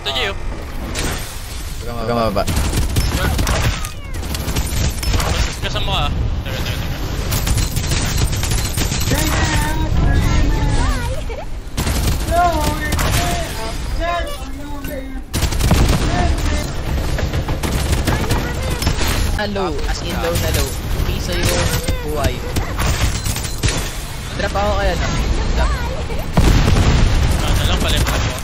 Ito, Gio. Huwag kang mababa. Kasan mo ah. Teka, teka, teka. Na low, as in low na low. Isa yung buhay. Drop ako kaya na. Drop. Ano lang pala yung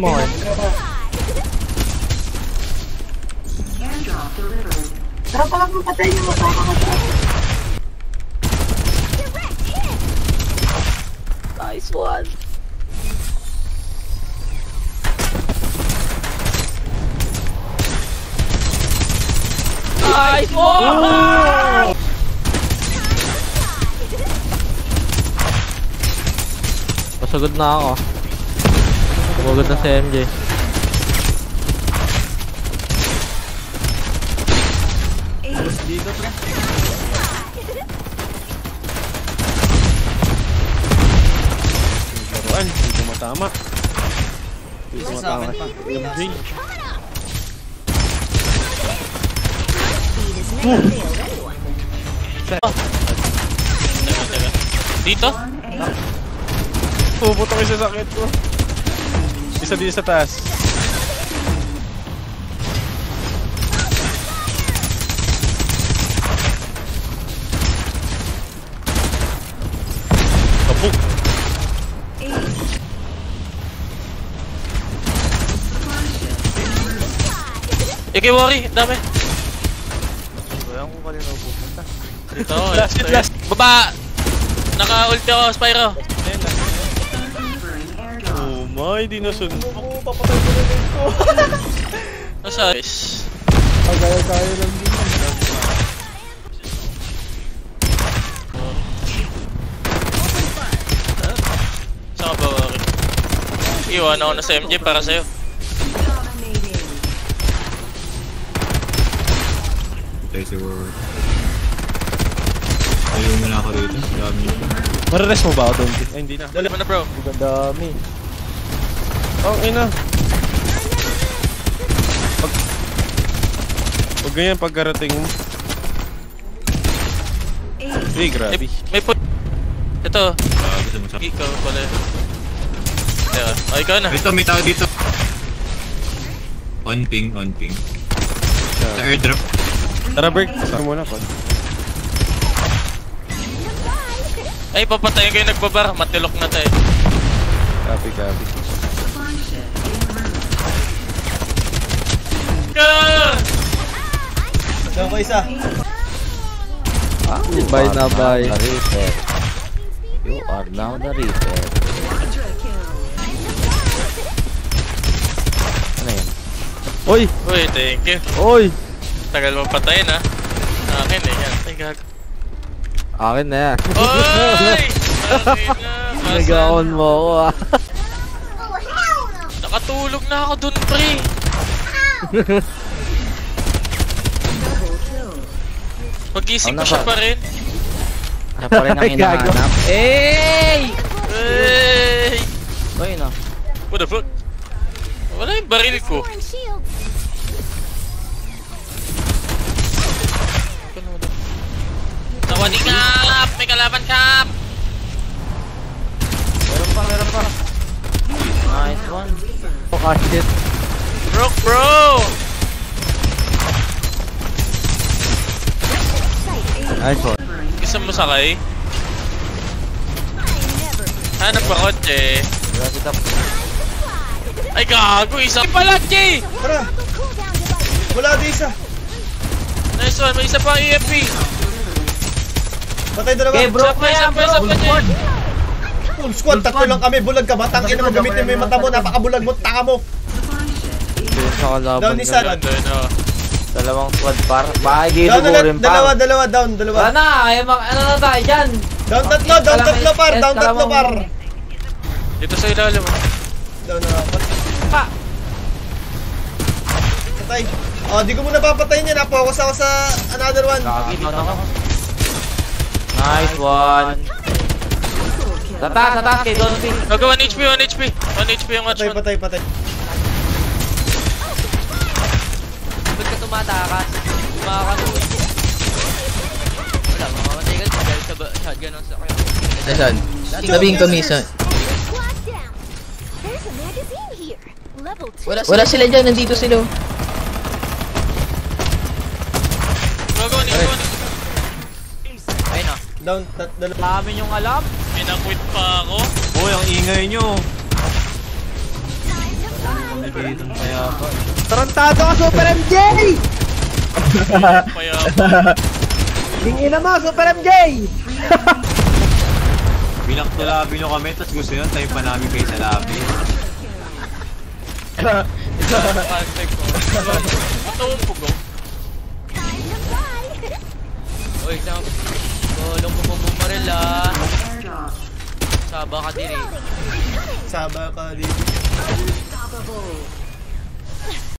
Tara pa lang patay niyo mo Nice one. Nice one! Pasagod na ako. Sumugod na si MJ. Laruan, hindi ko matama. Hindi ko matama. MJ. Teka. Dito? Puputok isa sa sakit ko. Isa din sa taas. Kabuk. Iki worry, dami. Kaya kung kanina pupunta. Dito, Last hit, last. Baba! Naka-ulti ako, Spyro. My, di nasunod. Nasa is. Kaya-kaya lang din. Saan ba, worry? Iwan ako na sa MJ para sa'yo. Tayo siguro. Ayaw mo na ako rito. Dami ko. Marares mo ba ako doon? Ay, hindi na. Dali mo na, bro. Ang dami. Ang ina. Pag... Pag ganyan pagkarating mo. Uy, grabe. May, may put... Ito, Ah, gusto mo sa... ikaw pala. Teka, oh, ikaw na. Ito, may tao dito. On ping, on ping. Sa airdrop. Tara, break. Saan muna, Kon? Ay, papatayin kayo nagbabar. Matilok na tayo. Copy, copy. Go! Bye na bye. You are now the reaper. Ano yan? Oy! Uy, thank you. Oy! Tagal mo patayin ha. Akin eh, yan. Ay, gag. Akin na yan. Oy! Akin na. Nag-on mo ako ah. Nakatulog na ako dun, pre. Pagising ko Ano siya ba? pa rin. Ano pa rin ang hinahanap? Hey! Hey! Uy, no. What the fuck? Wala yung baril ko. Sawadee kap! May kalaban kap! Meron pa, meron pa. Nice one. Oh, shit. Broke bro! Nice one. Gusto mo sakay? Hanap ako, Che. Wala kita. Ay gago, isa pala, Che! Tara! Wala di isa! Nice one, may isa pa ang EFP. Patay dalawa! Okay, bro, Isa pa, isa pa, isa pa, Che. Full squad, tatlo lang kami, bulag ka ba? Tangin mo, gamitin mo yung mata mo, napakabulag mo, tanga mo! Doon sa kalaban. Down isa, down. Dalawang squad par. Baka hindi suburin pa. Dalawa, dalawa, down, dalawa. Sana, ay, ano na tayo dyan? Down tatlo, eh. down tatlo par, down tatlo par. Dito sa ilalim. Down na. Pa! Patay. Oh, di ko muna papatayin yan. Focus ako sa another one. Nice one. Sa taas, sa taas kay Don P. 1 HP, 1 HP. 1 HP yung watchman. Patay, patay, patay. Ka tumatakas? Tumakas. Wala, mamamatay ka dahil sa ba- shotgun ang sakay. Nasaan? Sabihin ko minsan. Squad down. There's a magazine here. Level 2. Wala, wala sila dyan, nandito sila. Gaga 1 HP, 1 HP. Ayun na. Down, tat, dalawa. Namin yung alam. Pinakwit pa ako. Uy, ang ingay nyo. Kaya pa. Tarantado ka, Super MJ! Kaya Tingin mo, Super MJ! Binaktulabi nyo kami, tapos gusto yun, tayo pa namin kayo sa labi. Ito ang pugo. Uy, sa... Tulong mo bumaril ah. Saba ka diri. Saba ka dito.